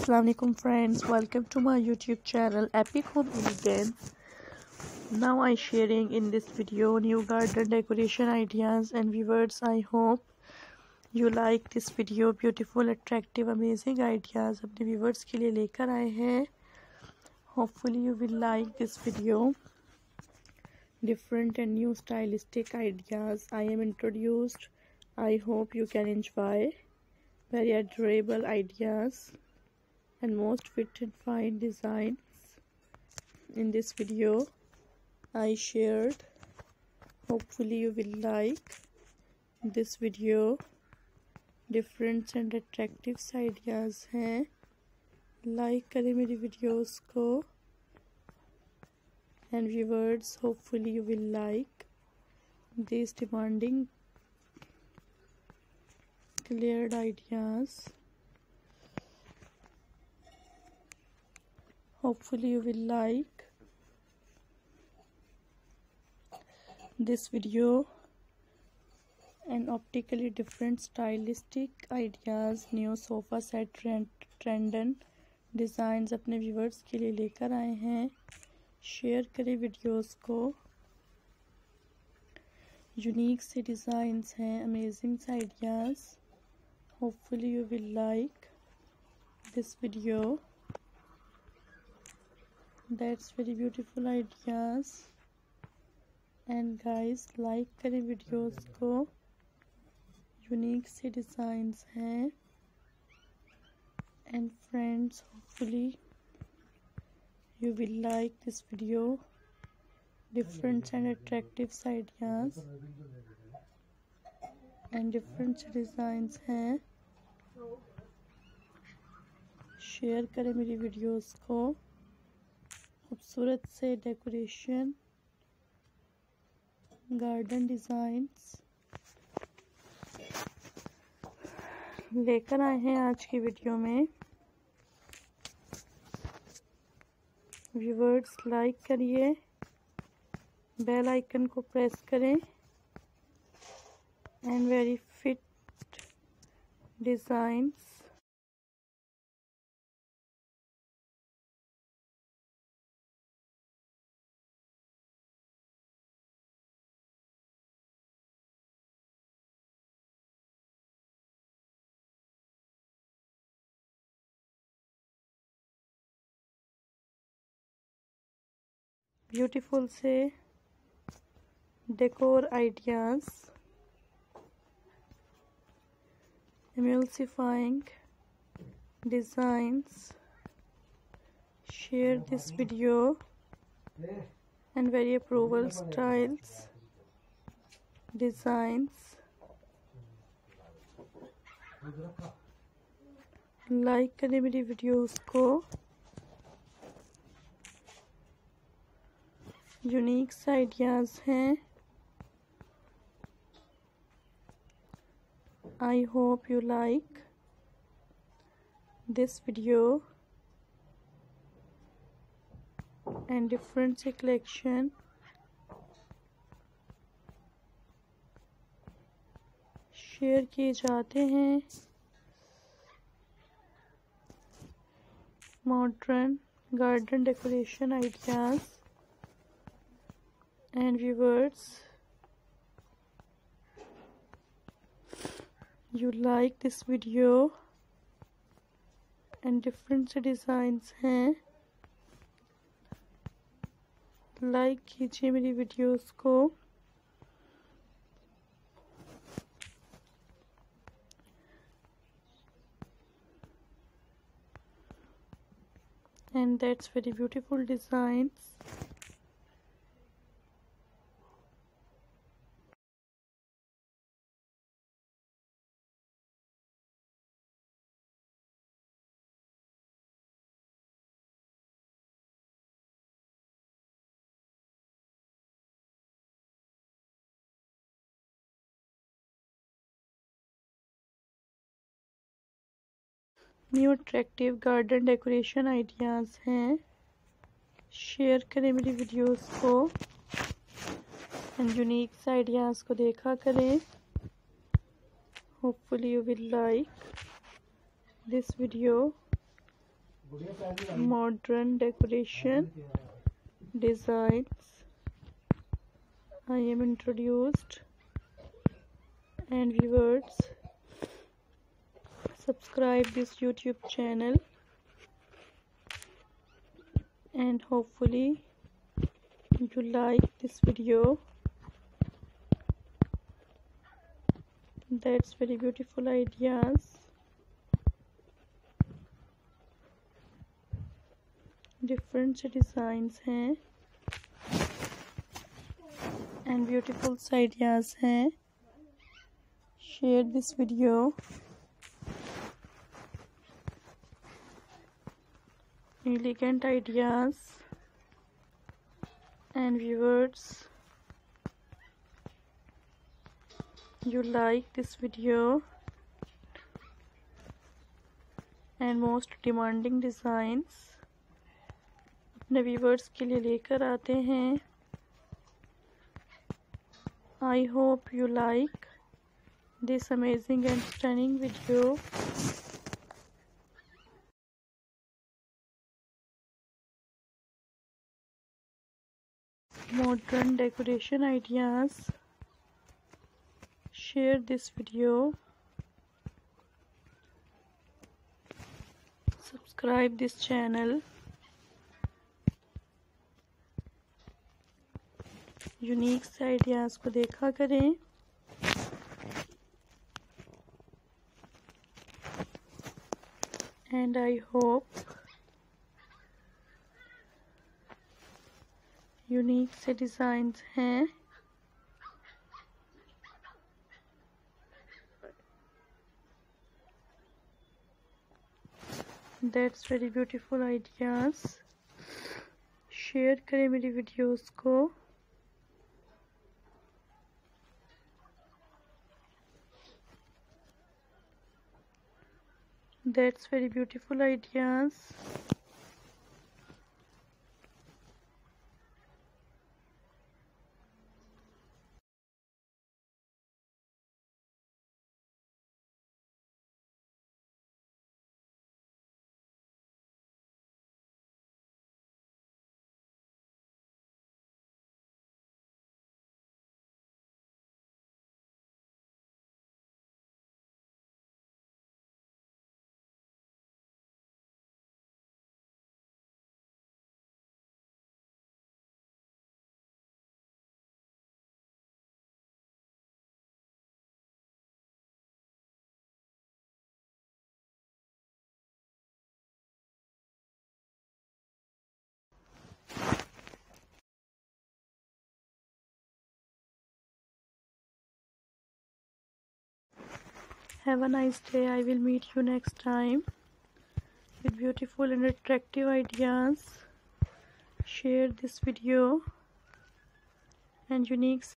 Assalamualaikum friends welcome to my youtube channel epic home elegance now i sharing in this video new garden decoration ideas and viewers i hope you like this video beautiful attractive amazing ideas अपने viewers के लिए लेकर आए हैं hopefully you will like this video different and new stylistic ideas i am introduced i hope you can enjoy very adorable ideas And most fit and fine designs in this video I shared hopefully you will like this video different and attractive ideas हैं like करें मेरी videos को and viewers hopefully you will like these demanding cleared ideas hopefully you will like this video and optically different stylistic ideas new sofa set trend ट्रेंडन designs अपने viewers के लिए लेकर आए हैं शेयर करें वीडियोस को यूनिक से डिज़ाइंस हैं अमेजिंग से ideas hopefully you will like this video that's very beautiful ideas and guys like करें वीडियोस को. यूनिक से डिजाइंस हैं. And friends hopefully you will like this video different and attractive ideas and different designs हैं. Share करें मेरी videos को. खूबसूरत से डेकोरेशन, गार्डन डिज़ाइंस। लेकर आए हैं आज की वीडियो में। व्यूवर्स लाइक करिए। बेल आइकन को प्रेस करें। And very fit designs beautiful से decor ideas emulsifying designs share this video and very approval styles designs like करें मेरी वीडियोज़ को। यूनिक आइडियाज़ हैं। I hope you like this video and different collection share किए जाते हैं। Modern garden decoration ideas and viewers you like this video and different designs हैं like कीजिए मेरी वीडियोस को and that's very beautiful designs New attractive garden decoration ideas हैं। Share करें मेरी वीडियोस को। एंड यूनिक आइडियाज़ को देखा करें। Hopefully you will like this video modern decoration designs. I am introduced. And viewers subscribe this YouTube channel. And hopefully you like this video. That's very beautiful ideas. Different designs and beautiful ideas हैं share this video elegant ideas and viewers you like this video and most demanding designs अपने viewers के लिए लेकर आते हैं I hope you like this amazing and stunning video modern decoration ideas share this video subscribe this channel unique ideas को देखा करें and I hope unique से डिज़ाइंस हैं। That's very beautiful ideas share करें मेरी वीडियोस को। That's very beautiful ideas. Have a nice day. I will meet you next time with beautiful and attractive ideas. Share this video and unique